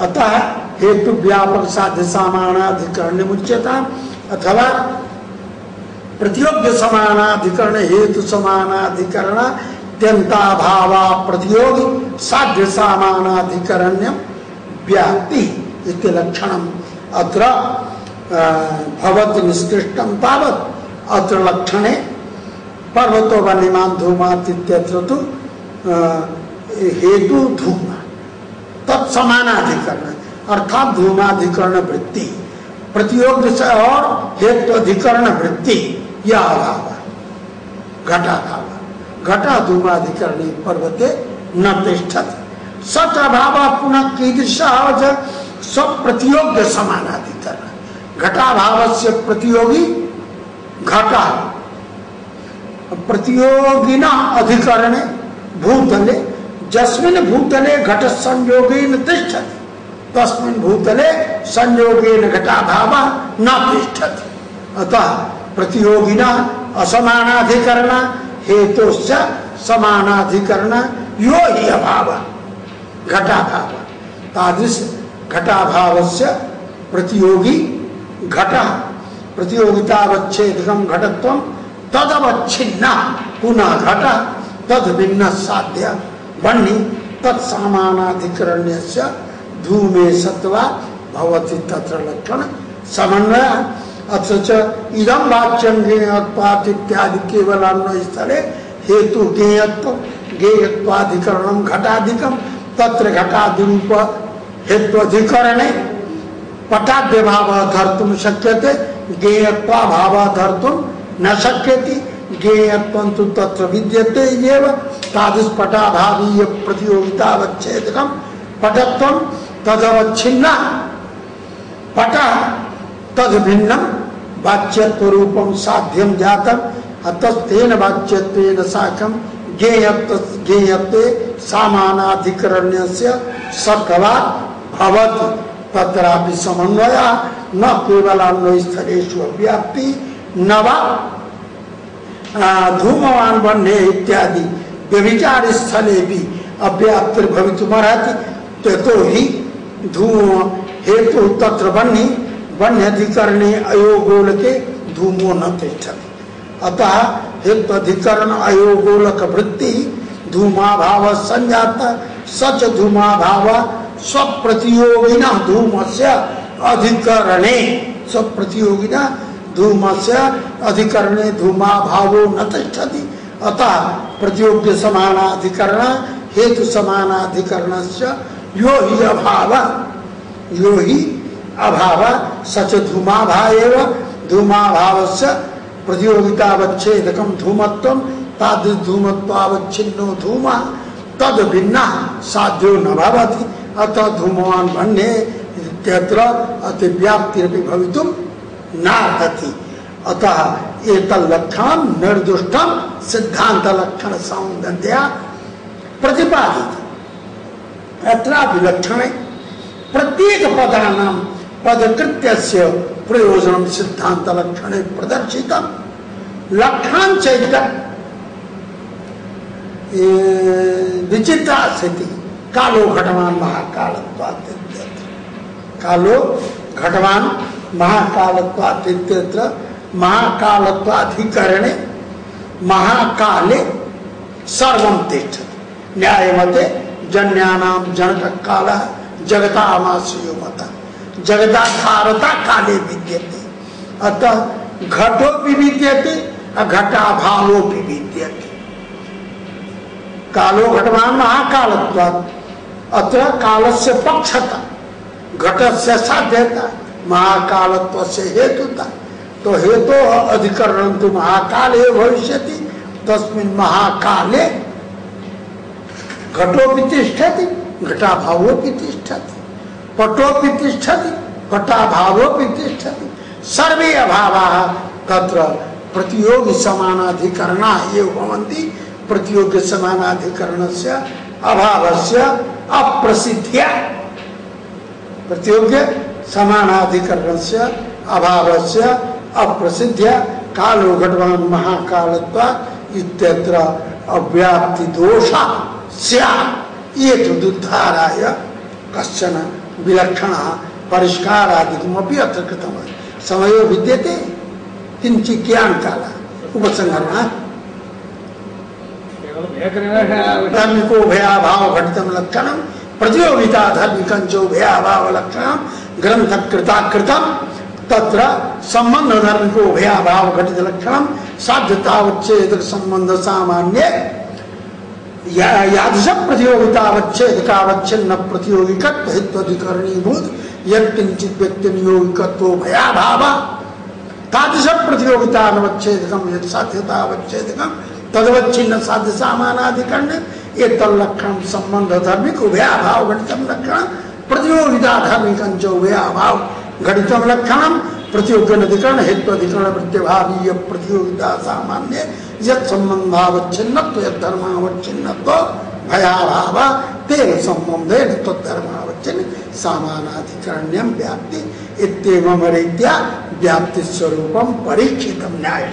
अतः हेतु व्यापक साध्य समानाधिकरण मुच्यता अथवा प्रतियोग्य समानाधिकरण हेतु समानाधिकरण भाव प्रतियोगी साध्य समानाधिकरण्य व्याप्ति इति लक्षणम। अत्र भवत निष्कृष्टम तावत। अत्र लक्षणे पर्वतो वनिमान धूमातिथ्यत्र तो हेतु धूमा। तत्समानाधिकरण अर्थात धूमाधिकरण वृत्ति। प्रतियोग से और हेतु अधिकरण वृत्ति, यह अभाव घटाभाव घटा धूमाधिकरणी पर्वते न तिष्ठत। सच अभाव पुनः कीदृश सब प्रतियोग्य समानाधिकरण घटाभाव से प्रतियोगी घटा प्रतियोगिना अधिकरण भूतले जस्मिन भूतले घट संयोगेन तिष्ठति। तस्मिन भूतले संयोगेन घटाभाव न तिष्ठति। अतः प्रतियोगिना असमानाधिकरण हेतु तो समानाधिकरण यो ही अभाव, घटाभाव। तादृश घटाभाव से प्रतियोगी घट प्रतियोगितावच्छेदकम घटत्व तदवच्छिन्न, पुनः घट तद भिन्न साध्य बन्नी तत्सामानाधिकरण्य धूमे सत्वा भवति तत्र लक्षण समन्वय। अथ इदम वाच्यम ज्ञेयत्वात् इत्यादि केवल अन्य स्थले हेतु ज्ञेयत्व ज्ञेयत्वाधिकरणम घटाधिकम तत्र घटादिरूप हेत्वधिकरणे पटाद्य भाव धर्तुम शक्यते ज्ञेयत्वा भाव धर्तुम न शक्यति। ज्ञेयत्वं तत्र विद्यते एव तादृश पटाभावीय प्रतियोगिता अवच्छेदकम पटत्वम तदवच्छिन्न। पट तद वाच्यत्व रूपम साध्यम जातम। अतस्तेन वाच्यत्वेन साकम ज्ञेयत्व सामानाधिकरण्य से तत्रापि न केवल अन्य स्थलेषु व्याप्ति नवा धूमवान बनने इत्यादि। व्यभिचार स्थले भी अव्याप्ति भवितुमर्हति तो ही धूम हेतु तत्र बन्ही वन्यधिकरणे अयोगोल के धूमो न तिष्ठति। अतः हेतु अधिकरण अयोगोलक वृत्ति, धूमाभाव संजात, सच धूमाभाव, स्वप्रतियोगिना धूम से अधिकरणे, स्वप्रतियोगिना धूम से अधिकरणे धूमाभावो न तिष्ठति। अतः प्रतियोग्य समानाधिकरण, हेतु समानाधिकरण से यो ही अभाव। यो ही अभाव। सच धूमाभाव धूमाभाव से प्रतियोगितावच्छेदकम धूमत्व ताद धूमत्वावच्छिन्नो धूमा, तद भिन्ना साध्यो न भवति। अतः धूमवान भन्ने इत्यत्र अतिव्याप्तिरपि भवितुम नार्हति अतः एतल्लक्षणम निर्दुष्टम सिद्धांत लक्षण सौंदर्य प्रतिपादित। अत्राभिलक्षण प्रत्येक पदानाम पदकृत्य प्रयोजन सिद्धांत लक्षण प्रदर्शित। लक्षण चैत विचित्र स्थिति, कालो घटवान महाकाल कालो घटवान महाकालत्वातित्यत्र महाकालत्वाधिकरणे महाकाले सर्वं तिष्ठति। न्यायमते जन्यानां जनक काल जगतामाश्रयो मत। जगदाधारता काले विद्यते। अतः घटो भी विद्यते घटाभावो भी विद्यते। कालो घटवान महाकालत्वात्, अत्र कालस्य पक्षता, घटस्य साध्यता। महाकालत्व से हेतुता तो हेतु अधिकरण तो महाकाल है भविष्य तस्मिन महाकाले घटोपि तिष्ठति, घटाभावोपि तिष्ठति, पटोपि तिष्ठति, पटाभावोपि तिष्ठति। सर्वे अभावाः तत्र प्रतियोगी समानाधिकरणा एव भवन्ति। प्रतियोगी समानाधिकरणस्य अभावस्य अप्रसिद्ध्या। प्रतियोग्य समानाधिकरण से अभाव से अप्रसिद्ध कालो घटवान महाकाल अव्याप्ति दोषा ये तो दुद्धाराय कश्चन विलक्षण परिष्कार आदि अपनी अत्र कृतम समय विद्यते किंचि ज्ञान काला उपसंहरण। धार्मिको भयाभाव घटितम लक्षण, प्रतियोगिता धार्मिकंचो भयाभाव लक्षण ग्रंथ कृता कृतम तत्र संबंध धर्म धार्मिको भयाभाव घटित लक्षण साध्यतावच्छेद संबंध सामान्य यादृश प्रतियोगितावच्छेद कावच्छिन्न प्रतियोगिकत्व हित्वधिकरणीभूत यत्किंचित व्यक्ति नियोगिकत्व तादृश यद तदवच्छिन्न साध्य ये संबंध धार्मिक उभयाभाव घटितम लक्षण प्रतियोगिता धार्मिक उभयाभाव घटितम लक्षण प्रतियोगन अधिकरण हेतु अधिकरण प्रत्यभावीय प्रतियोगिता सामान्य यद संबंधावच्छिन्न यद धर्मावच्छिन्न भयाभाव, तेन संबंधे तद्धर्मावच्छिन्न सामानाधिकरण्यम व्याप्ति इतम रीत्या व्याप्ति स्वरूपम परीक्षित न्याय